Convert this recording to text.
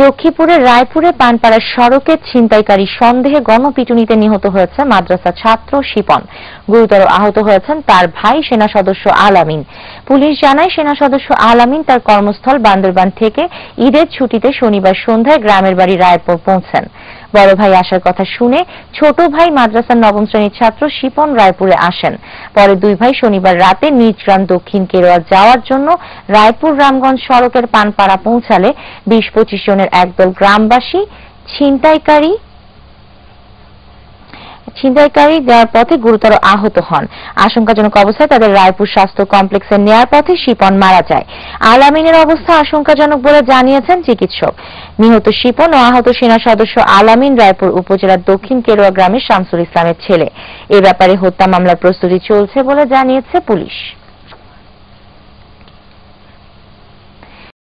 লক্ষ্মীপুরের রায়পুরে পানপাড়ার সড়কে ছিনতাইকারী সন্দেহে গণপিটুনিতে নিহত হয়েছে মাদ্রাসা ছাত্র শিপন। গুরুতর আহত হয়েছেন তার ভাই সেনা সদস্য আলামিন। পুলিশ জানায় সেনা সদস্য আলামিন তার কর্মস্থল বান্দরবান থেকে ঈদের ছুটিতে শনিবার সন্ধ্যায় গ্রামের বাড়ি রায়পুর পৌঁছেন। বড় ভাই আসার কথা শুনে ছোট ভাই মাদ্রাসার নবম শ্রেণির ছাত্র শিপন রায়পুরে আসেন। পরে দুই ভাই শনিবার রাতে নিজ গ্রাম দক্ষিণ কেরোয়া যাওয়ার জন্য রায়পুর রামগঞ্জ সড়কের পানপাড়া পৌঁছালে বিশ পঁচিশ জনের একদল গ্রামবাসী ছিনতাইকারী ছিনতাইকারী দেওয়ার পথে গুরুতর আহত হন। আশঙ্কাজনক অবস্থায় তাদের রায়পুর স্বাস্থ্য কমপ্লেক্সে নেয়ার পথে শিপন মারা যায়। আলামিনের অবস্থা আশঙ্কাজনক বলে জানিয়েছেন চিকিৎসক। নিহত শিপন ও আহত সেনা সদস্য আলামিন রায়পুর উপজেলার দক্ষিণ কেরোয়া গ্রামের শামসুল ইসলামের ছেলে। এ ব্যাপারে হত্যা মামলার প্রস্তুতি চলছে বলে জানিয়েছে পুলিশ।